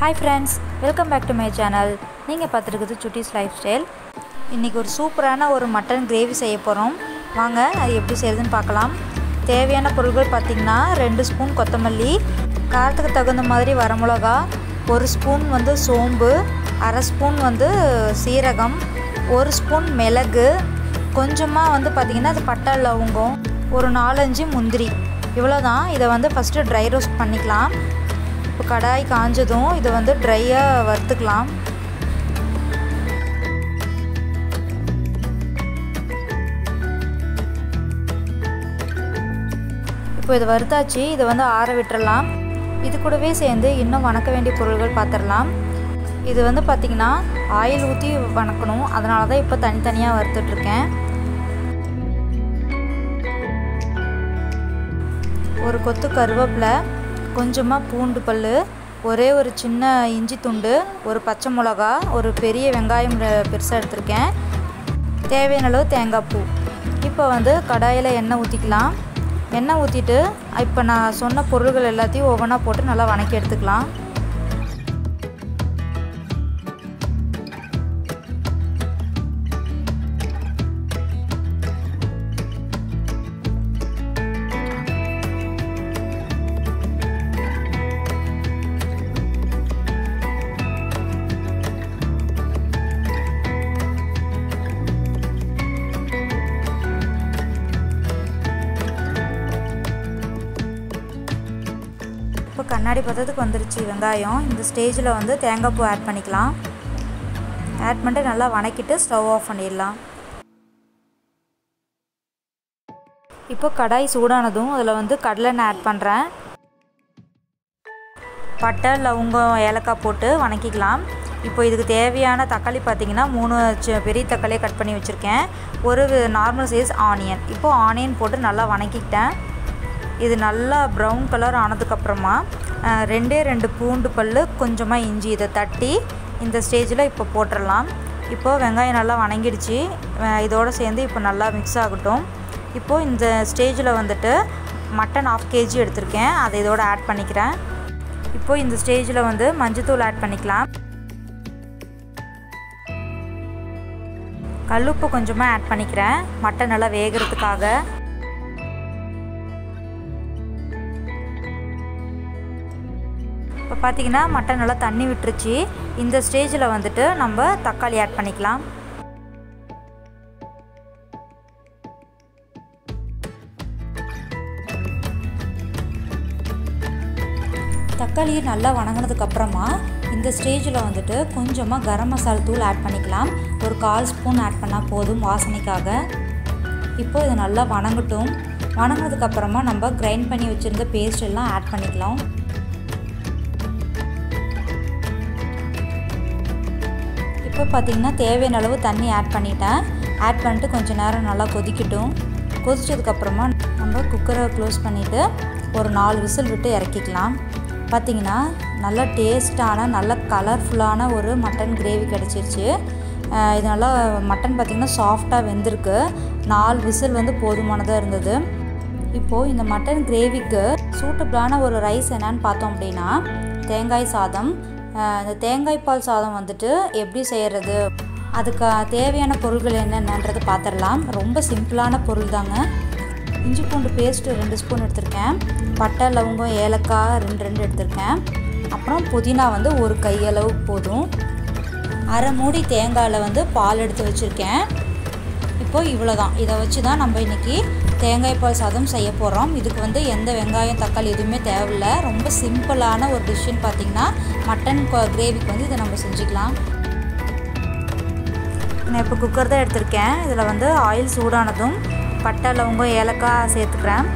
Hi friends welcome back to my channel நீங்கள் பார்த்துருக்குது சுட்டிஸ் life style இன்றைக்கி ஒரு சூப்பரான ஒரு மட்டன் கிரேவி செய்ய போகிறோம் வாங்க அது எப்படி செய்யுதுன்னு பார்க்கலாம். தேவையான பொருட்கள் பார்த்திங்கன்னா ரெண்டு ஸ்பூன் கொத்தமல்லி காரத்துக்கு தகுந்த மாதிரி வரமிளகா ஒரு ஸ்பூன் வந்து சோம்பு அரை ஸ்பூன் வந்து சீரகம் ஒரு ஸ்பூன் மிளகு கொஞ்சமாக வந்து பார்த்திங்கன்னா அது பட்டை லவங்கம் ஒரு நாலஞ்சு முந்திரி. இவ்வளோ தான் இதை வந்து ஃபஸ்ட்டு ட்ரை ரோஸ்ட் பண்ணிக்கலாம். இப்போ கடாய் காஞ்சதும் இதை வந்து ட்ரையாக வறுத்துக்கலாம். இப்போ இதை வறுத்தாச்சு இதை வந்து ஆற விட்டுறலாம். இது கூடவே சேர்ந்து இன்னும் வணக்க வேண்டிய பொருள்கள் பார்த்துடலாம். இது வந்து பார்த்திங்கன்னா ஆயில் ஊற்றி வணக்கணும். அதனால தான் இப்போ தனித்தனியாக வறுத்துட்ருக்கேன். ஒரு கொத்து கருவேப்பிலை கொஞ்சமாக பூண்டு பல் ஒரே ஒரு சின்ன இஞ்சி துண்டு ஒரு பச்சை மிளகா ஒரு பெரிய வெங்காயம் பெருசாக எடுத்திருக்கேன். தேவையான அளவு தேங்காய் பூ. இப்போ வந்து கடாயில் எண்ணெய் ஊற்றிக்கலாம் எண்ணெய் ஊற்றிட்டு இப்போ நான் சொன்ன பொருள்கள் எல்லாத்தையும் ஒவ்வொன்றா போட்டு நல்லா வணக்கி எடுத்துக்கலாம். கண்ணாடி பதத்துக்கு வந்துருச்சு வெங்காயம். இந்த ஸ்டேஜில் வந்து தேங்காய் பூ ஆட் பண்ணிக்கலாம். ஆட் பண்ணிட்டு நல்லா வணக்கிட்டு ஸ்டவ் ஆஃப் பண்ணிடலாம். இப்போ கடாய் சூடானதும் அதில் வந்து கடலெண்ணெய் ஆட் பண்ணுறேன் பட்டை லவங்கம் ஏலக்காய் போட்டு வணக்கிக்கலாம். இப்போ இதுக்கு தேவையான தக்காளி பார்த்திங்கன்னா மூணு பெரிய தக்காளியை கட் பண்ணி வச்சுருக்கேன். ஒரு நார்மல் சைஸ் ஆனியன் இப்போது ஆனியன் போட்டு நல்லா வணக்கிக்கிட்டேன். இது நல்லா ப்ரௌன் கலர் ஆனதுக்கப்புறமா ரெண்டே ரெண்டு பூண்டு பல் கொஞ்சமாக இஞ்சி இதை தட்டி இந்த ஸ்டேஜில் இப்போ போட்டுடலாம் இப்போது வெங்காயம் நல்லா வணங்கிடுச்சு. இதோடு சேர்ந்து இப்போ நல்லா மிக்ஸ் ஆகட்டும். இப்போது இந்த ஸ்டேஜில் வந்துட்டு மட்டன் ஆஃப் கேஜி எடுத்திருக்கேன். அதை இதோடு ஆட் பண்ணிக்கிறேன். இப்போது இந்த ஸ்டேஜில் வந்து மஞ்சத்தூள் ஆட் பண்ணிக்கலாம். கல்லுப்பு கொஞ்சமாக ஆட் பண்ணிக்கிறேன். மட்டன் நல்லா வேகிறதுக்காக. இப்போ பார்த்தீங்கன்னா மட்டன் நல்லா தண்ணி விட்டுருச்சு. இந்த ஸ்டேஜில் வந்துட்டு நம்ம தக்காளி ஆட் பண்ணிக்கலாம். தக்காளியை நல்லா வணங்கினதுக்கப்புறமா இந்த ஸ்டேஜில் வந்துட்டு கொஞ்சமாக கரம் மசாலா தூள் ஆட் பண்ணிக்கலாம். ஒரு கால் ஸ்பூன் ஆட் பண்ணால் போதும் வாசனைக்காக. இப்போ இது நல்லா வணங்கட்டும். வணங்கினதுக்கப்புறமா நம்ம கிரைண்ட் பண்ணி வச்சுருந்த பேஸ்ட் எல்லாம் ஆட் பண்ணிக்கலாம். இப்போ பார்த்திங்கன்னா தேவையான அளவு தண்ணி ஆட் பண்ணிட்டேன். ஆட் பண்ணிட்டு கொஞ்சம் நேரம் நல்லா கொதிக்கட்டும். கொதித்ததுக்கப்புறமா நம்ம குக்கரை க்ளோஸ் பண்ணிவிட்டு ஒரு நாலு விசில் விட்டு இறக்கிக்கலாம். பார்த்திங்கன்னா நல்ல டேஸ்டான நல்ல கலர்ஃபுல்லான ஒரு மட்டன் கிரேவி கிடச்சிருச்சு. இது நல்லா மட்டன் பார்த்திங்கன்னா சாஃப்டாக வெந்திருக்கு. நாலு விசில் வந்து போதுமானதாக இருந்தது. இப்போது இந்த மட்டன் கிரேவிக்கு சூட்டபிளான ஒரு ரைஸ் என்னன்னு பார்த்தோம் அப்படின்னா தேங்காய் சாதம் இந்த தேங்காய் பால் சாதம் வந்துட்டு எப்படி செய்கிறது அதுக்கு தேவையான பொருட்கள் என்னென்னன்றதை பார்த்துடலாம் ரொம்ப சிம்பிளான பொருள் தாங்க இஞ்சி பூண்டு பேஸ்ட்டு ரெண்டு ஸ்பூன் எடுத்திருக்கேன். பட்டை லவங்கம் ஏலக்காய் ரெண்டு ரெண்டு எடுத்திருக்கேன். அப்புறம் புதினா வந்து ஒரு கையளவு போதும். அரை மூடி தேங்காயில் வந்து பால் எடுத்து வச்சுருக்கேன். இப்போது இவ்வளோ தான் இதை வச்சு தான் நம்ம இன்றைக்கி தேங்காய் பால் சாதம் செய்ய போகிறோம் இதுக்கு வந்து எந்த வெங்காயம் தக்காளி எதுவுமே தேவையில்லை. ரொம்ப சிம்பிளான ஒரு டிஷ்ஷுன்னு பார்த்திங்கன்னா மட்டன் கிரேவிக்கு வந்து இதை நம்ம செஞ்சுக்கலாம். நான் இப்போ குக்கர் தான் எடுத்திருக்கேன். இதில் வந்து ஆயில் சூடானதும் பட்டை லவங்கம் ஏலக்காய் சேர்த்துக்கிறேன்.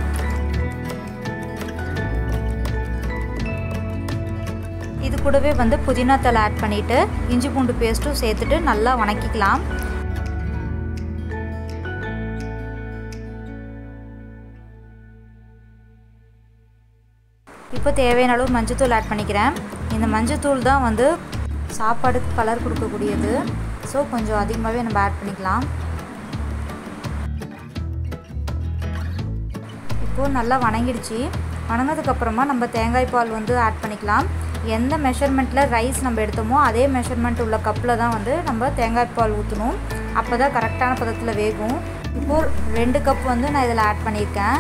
இது கூடவே வந்து புதினா தலை ஆட் பண்ணிவிட்டு இஞ்சி பூண்டு பேஸ்ட்டும் சேர்த்துட்டு நல்லா வணக்கிக்கலாம். இப்போ தேவையான அளவு மஞ்சத்தூள் ஆட் பண்ணிக்கிறேன். இந்த மஞ்சத்தூள் தான் வந்து சாப்பாடுக்கு கலர் கொடுக்கக்கூடியது. ஸோ கொஞ்சம் அதிகமாகவே நம்ம ஆட் பண்ணிக்கலாம். இப்போது நல்லா வணங்கிடுச்சு. வணங்கினதுக்கப்புறமா நம்ம தேங்காய் பால் வந்து ஆட் பண்ணிக்கலாம். எந்த மெஷர்மெண்ட்டில் ரைஸ் நம்ம எடுத்தோமோ அதே மெஷர்மெண்ட் உள்ள கப்பில் தான் வந்து நம்ம தேங்காய் பால் ஊற்றணும் அப்போ தான் கரெக்டான பதத்தில் வேகும். இப்போது ரெண்டு கப் வந்து நான் இதில் ஆட் பண்ணியிருக்கேன்.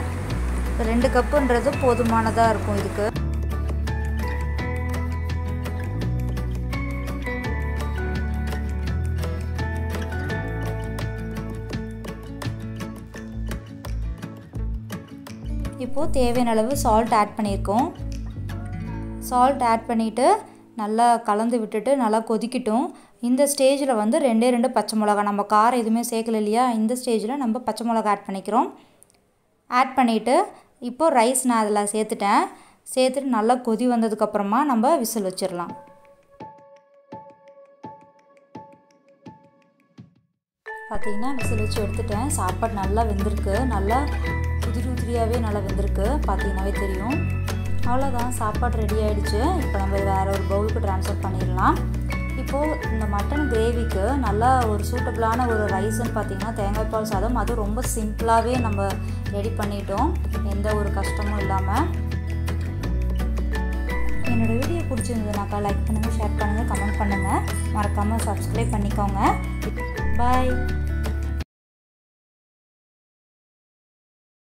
ரெண்டு கப்புன்றது போதுமானதாக இருக்கும் இதுக்கு. இப்போது தேவையான அளவு சால்ட் ஆட் பண்ணியிருக்கோம். சால்ட் ஆட் பண்ணிவிட்டு நல்லா கலந்து விட்டுட்டு நல்லா கொதிக்கட்டும். இந்த ஸ்டேஜில் வந்து ரெண்டே ரெண்டு பச்சை மிளகா நம்ம காரம் எதுவுமே சேர்க்கல இல்லையா? இந்த ஸ்டேஜில் நம்ம பச்சை மிளகா ஆட் பண்ணிக்கிறோம். ஆட் பண்ணிவிட்டு இப்போது ரைஸ் நான் அதில் சேர்த்துட்டேன். சேர்த்துட்டு நல்லா கொதி வந்ததுக்கப்புறமா நம்ம விசில் வச்சிடலாம். பார்த்தீங்கன்னா விசில் வச்சு எடுத்துட்டேன். சாப்பாடு நல்லா வெந்திருக்கு. நல்லா உதிரி உதிரியாகவே நல்லா வெந்திருக்கு. பார்த்தீங்கன்னாவே தெரியும். அவ்வளோதான் சாப்பாடு ரெடி ஆகிடுச்சு இப்போ நம்ம வேறு ஒரு பவுலுக்கு ட்ரான்ஸ்ஃபர் பண்ணிடலாம். இப்போது இந்த மட்டன் கிரேவிக்கு நல்லா ஒரு சூட்டபிளான ஒரு ரைஸ்ன்னு பார்த்தீங்கன்னா தேங்காய் பால் சாதம். அதுவும் ரொம்ப சிம்பிளாகவே நம்ம ரெடி பண்ணிட்டோம். எந்த ஒரு கஷ்டமும் இல்லாமல் என்னோடய வீடியோ பிடிச்சிருந்ததுனாக்கா லைக் பண்ணுங்கள் ஷேர் பண்ணுங்கள் கமெண்ட் பண்ணுங்கள் மறக்காமல் சப்ஸ்கிரைப் பண்ணிக்கோங்க. பாய்